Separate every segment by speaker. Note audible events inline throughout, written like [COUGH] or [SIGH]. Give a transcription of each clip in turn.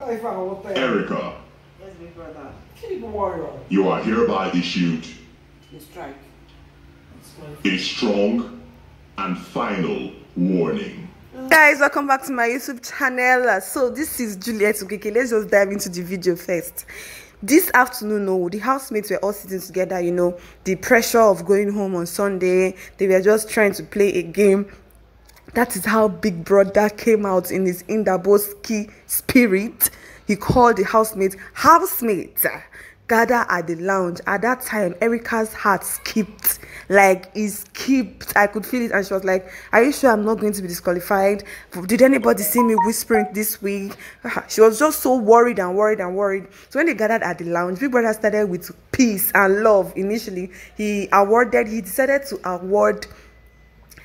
Speaker 1: Erica,
Speaker 2: Yes, big brother.
Speaker 3: Kiddwaya.
Speaker 1: you are hereby issued
Speaker 2: The strike.
Speaker 1: a strong and final warning.
Speaker 4: guys welcome back to my youtube channel so this is juliet okay let's just dive into the video first this afternoon no the housemates were all sitting together you know the pressure of going home on sunday they were just trying to play a game that is how big brother came out in his indaboski spirit. He called the housemates housemates. Gather at the lounge. At that time erica's heart skipped. Like it skipped. I could feel it and she was like are you sure i'm not going to be disqualified? Did anybody see me whispering this week [LAUGHS] she was just so worried and worried and worried. So when they gathered at the lounge big brother started with peace and love initially. He awarded he decided to award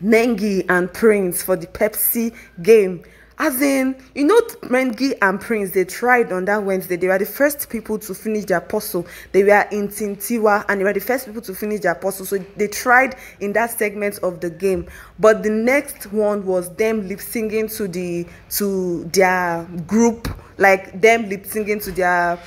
Speaker 4: Nengi and Prince for the Pepsi game. As in, you know, Nengi and Prince, they tried on that Wednesday. They were the first people to finish their puzzle. They were in Tintiwa and they were the first people to finish their puzzle. So they tried in that segment of the game. But the next one was them lip singing to the to their group, like them lip singing to their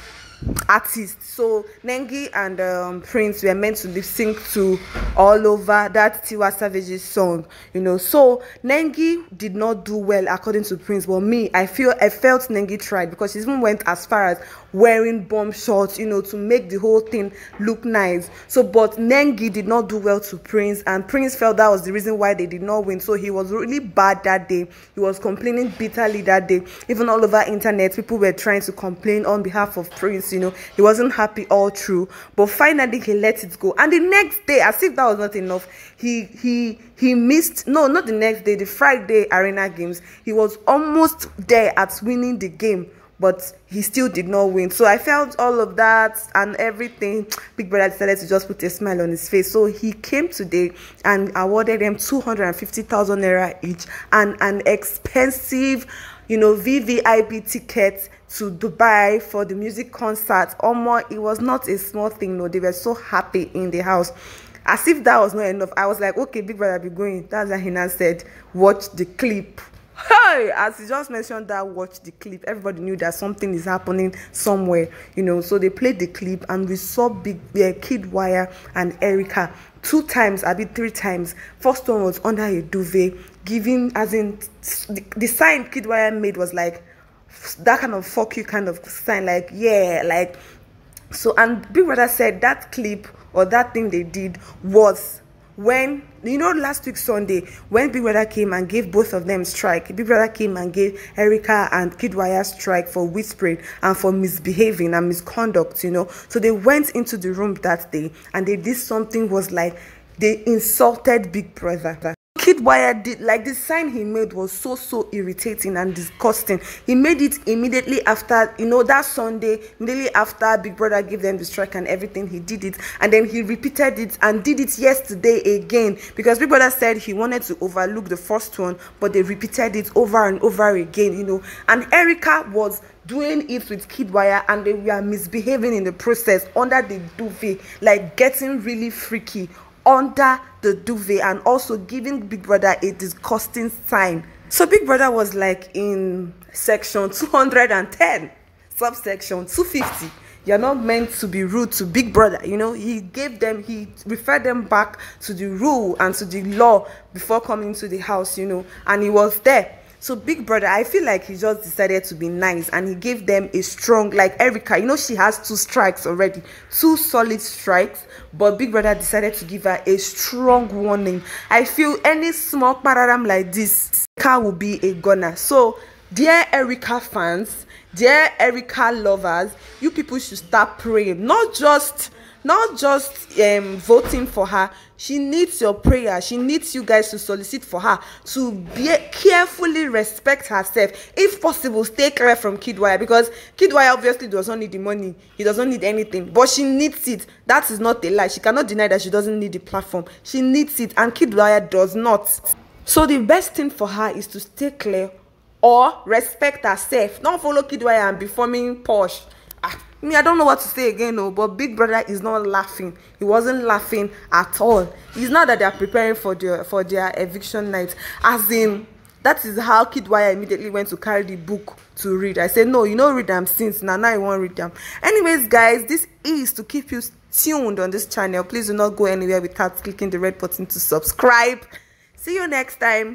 Speaker 4: artists. So Nengi and um, Prince were meant to lip sync to all over that Tiwa Savage's song, you know. So Nengi did not do well according to Prince, but me, I feel I felt Nengi tried because she even went as far as wearing bomb shorts, you know, to make the whole thing look nice. So, but Nengi did not do well to Prince, and Prince felt that was the reason why they did not win. So he was really bad that day. He was complaining bitterly that day. Even all over internet, people were trying to complain on behalf of Prince. You know, he wasn't happy all through. But finally, he let it go. And the next day, as if that was not enough, he he he missed. No, not the next day. The Friday Arena Games. He was almost there at winning the game but he still did not win. So I felt all of that and everything. [TSK] Big Brother decided to just put a smile on his face. So he came today and awarded them 250,000 naira each and an expensive, you know, VVIP ticket to Dubai for the music concert. Almost, it was not a small thing. No, they were so happy in the house. As if that was not enough, I was like, okay, Big Brother, be going. That's what Hina said. Watch the clip hey as he just mentioned that watch the clip everybody knew that something is happening somewhere you know so they played the clip and we saw big uh, Kiddwaya and erica two times i mean three times first one was under a duvet giving as in the, the sign Kiddwaya made was like that kind of fuck you kind of sign like yeah like so and big brother said that clip or that thing they did was when you know last week sunday when big brother came and gave both of them strike big brother came and gave erica and Kiddwaya strike for whispering and for misbehaving and misconduct you know. So they went into the room that day and they did something was like they insulted big brother Kiddwaya did like the sign he made was so so irritating and disgusting. He made it immediately after you know that Sunday, immediately after Big Brother gave them the strike and everything. He did it and then he repeated it and did it yesterday again because Big Brother said he wanted to overlook the first one, but they repeated it over and over again. You know, and Erica was doing it with Kiddwaya and they were misbehaving in the process under the duvet, like getting really freaky under the duvet and also giving Big Brother a disgusting sign. So Big Brother was like in section 210, subsection 250. You're not meant to be rude to Big Brother. You know, he gave them, he referred them back to the rule and to the law before coming to the house, you know, and he was there. So Big Brother, I feel like he just decided to be nice and he gave them a strong, like Erica, you know, she has two strikes already, two solid strikes, but Big Brother decided to give her a strong warning. I feel any small paradigm like this, Erica will be a gunner. So, dear Erica fans, dear Erica lovers, you people should start praying, not just not just um voting for her. She needs your prayer. She needs you guys to solicit for her to be carefully respect herself. If possible stay clear from kidwire because kidwire obviously does not need the money. He doesn't need anything. But she needs it. That is not a lie. She cannot deny that she doesn't need the platform. She needs it and kidwire does not. So the best thing for her is to stay clear or respect herself. Don't follow kidwire and be forming ah me i don't know what to say again no but big brother is not laughing. He wasn't laughing at all. It's not that they are preparing for their for their eviction night. As in that is how kidwire immediately went to carry the book to read. I say no you know read them since now. Now i won't read them anyways guys this is to keep you tuned on this channel. Please do not go anywhere without clicking the red button to subscribe. See you next time